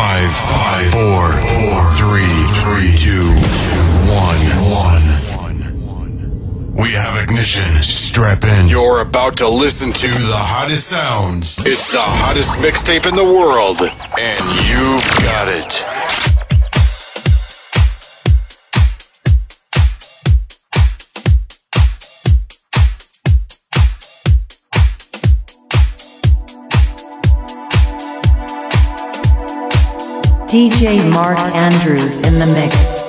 Five, five, four, four, three, three, two, one, one. We have ignition. Strap in. You're about to listen to the hottest sounds. It's the hottest mixtape in the world, and you've got it. DJ Mark Andrews in the mix.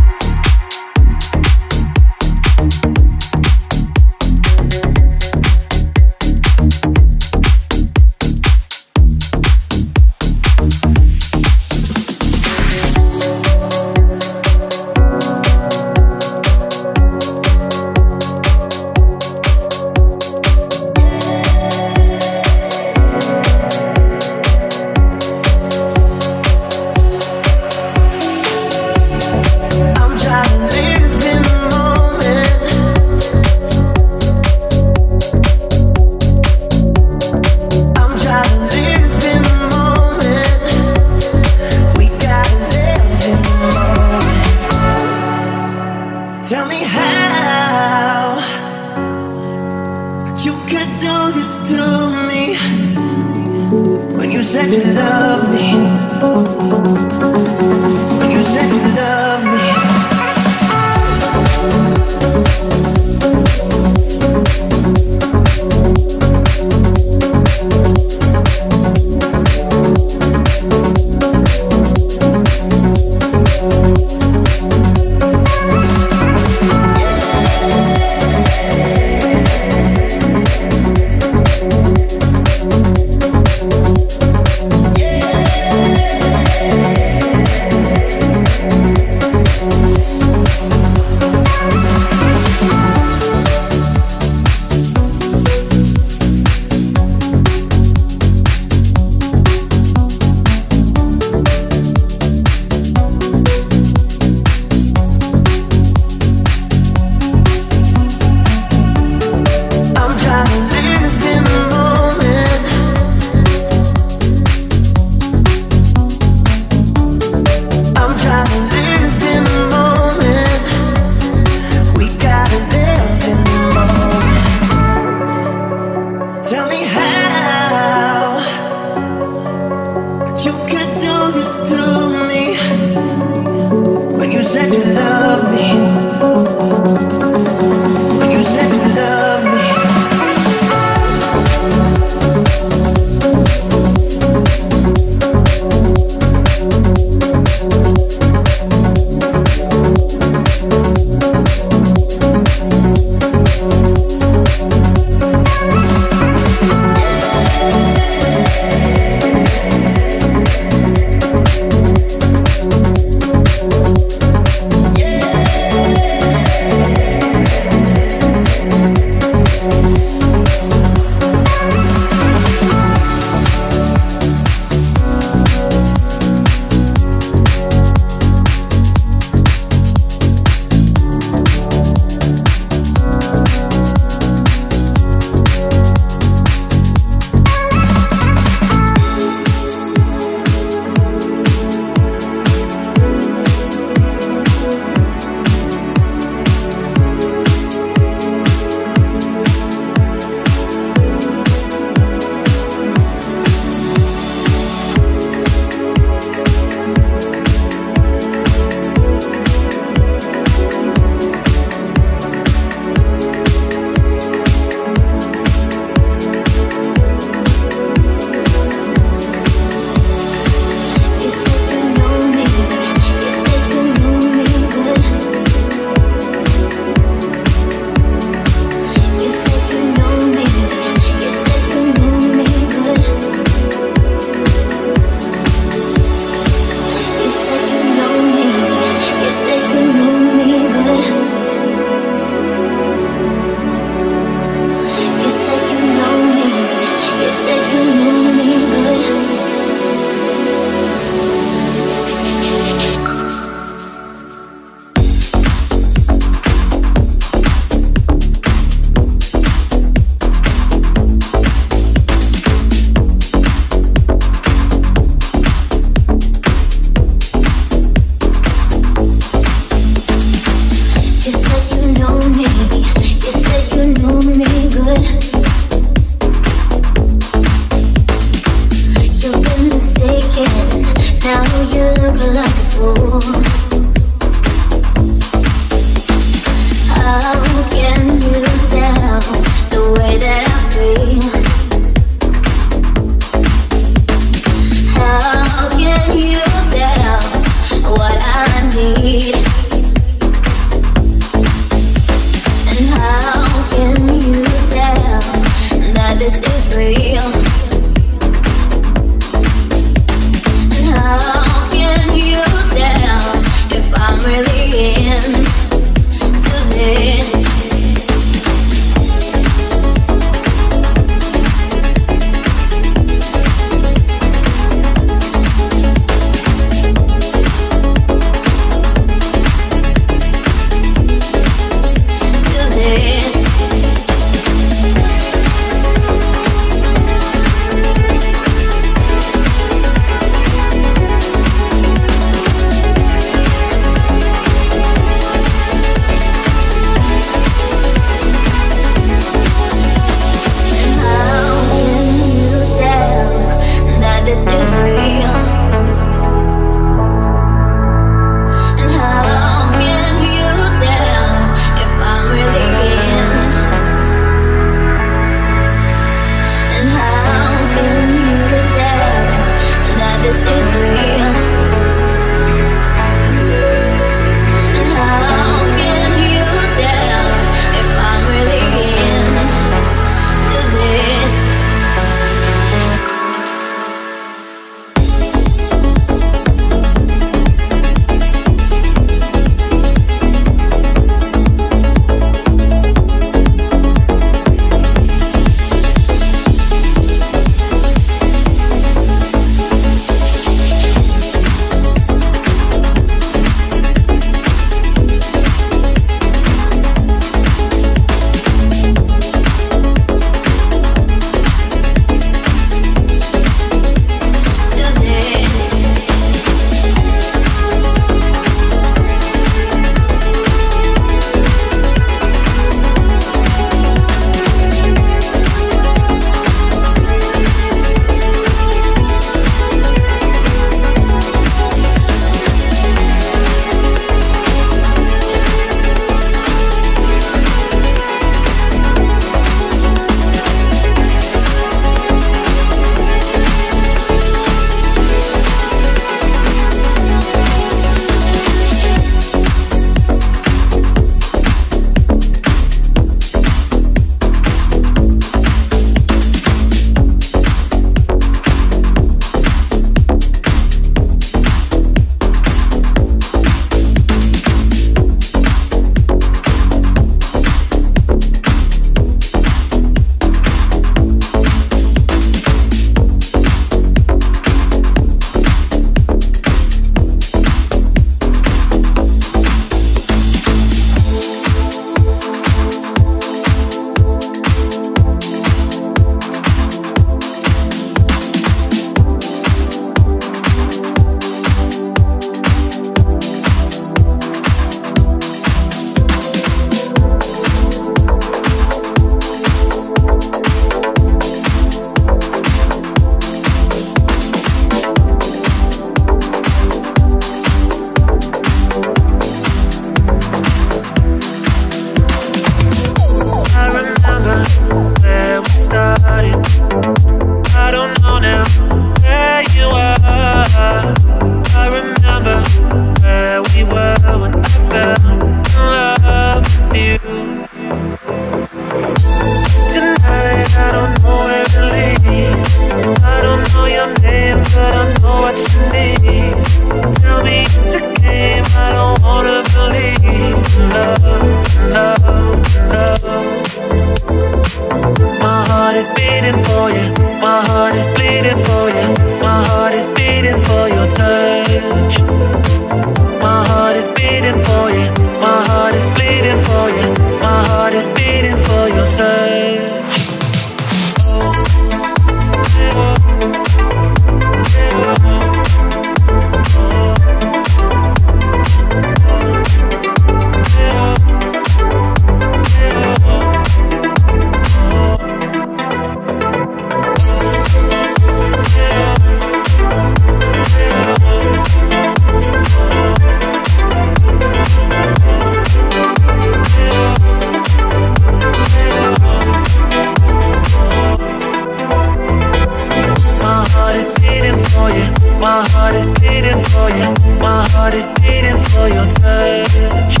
heart is beating for your touch.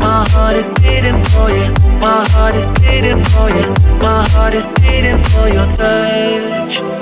My heart is beating for you. My heart is beating for you. My heart is beating for your touch.